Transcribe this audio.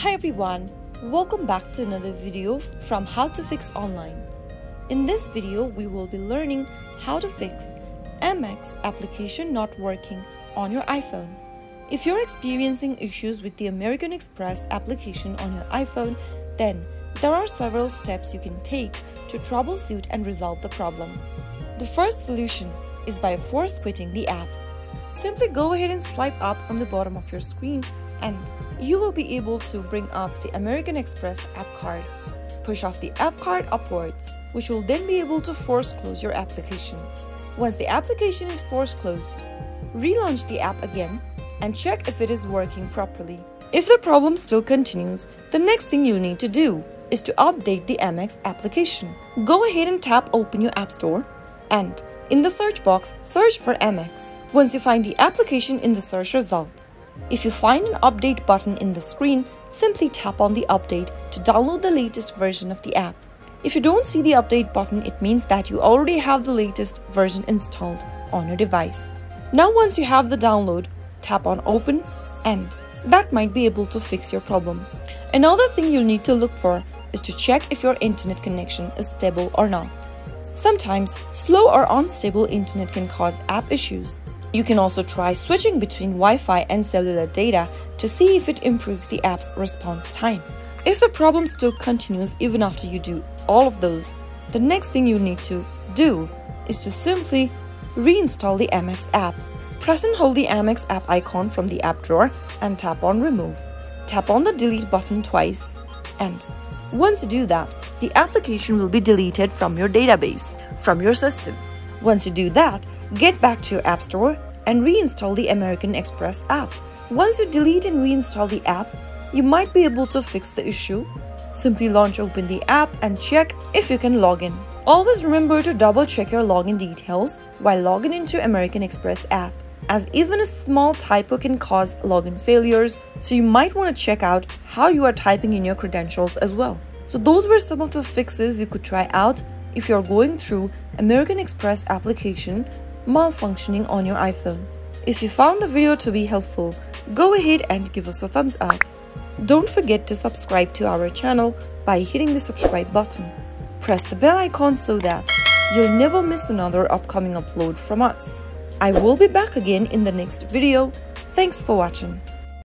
Hi everyone, welcome back to another video from How to Fix Online. In this video, we will be learning how to fix Amex application not working on your iPhone. If you're experiencing issues with the American Express application on your iPhone, then there are several steps you can take to troubleshoot and resolve the problem. The first solution is by force quitting the app. Simply go ahead and swipe up from the bottom of your screen and you will be able to bring up the American Express app card. Push off the app card upwards, which will then be able to force close your application. Once the application is force closed, relaunch the app again and check if it is working properly. If the problem still continues, the next thing you'll need to do is to update the Amex application. Go ahead and tap open your app store and in the search box, search for Amex. Once you find the application in the search result, if you find an update button in the screen, simply tap on the update to download the latest version of the app. If you don't see the update button, it means that you already have the latest version installed on your device. Now once you have the download, tap on open and that might be able to fix your problem. Another thing you'll need to look for is to check if your internet connection is stable or not. Sometimes, slow or unstable internet can cause app issues. You can also try switching between Wi-Fi and cellular data to see if it improves the app's response time. If the problem still continues even after you do all of those, the next thing you need to do is to simply reinstall the Amex app. Press and hold the Amex app icon from the app drawer and tap on remove. Tap on the delete button twice and once you do that, the application will be deleted from your database, from your system. Once you do that, get back to your App Store and reinstall the American Express app. Once you delete and reinstall the app, you might be able to fix the issue. Simply launch open the app and check if you can log in. Always remember to double check your login details while logging into American Express app as even a small typo can cause login failures, so you might want to check out how you are typing in your credentials as well. So those were some of the fixes you could try out if you're going through American Express application malfunctioning on your iPhone. If you found the video to be helpful, go ahead and give us a thumbs up. Don't forget to subscribe to our channel by hitting the subscribe button. Press the bell icon so that you'll never miss another upcoming upload from us. I will be back again in the next video. Thanks for watching.